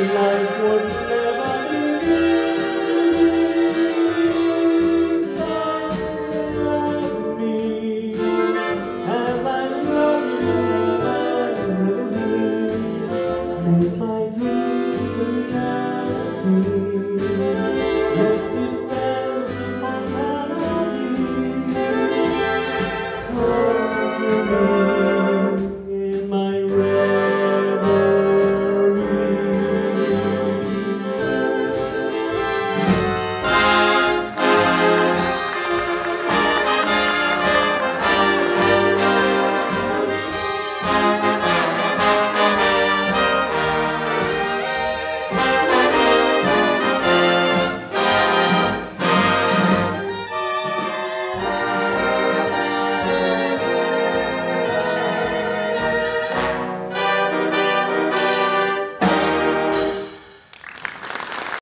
life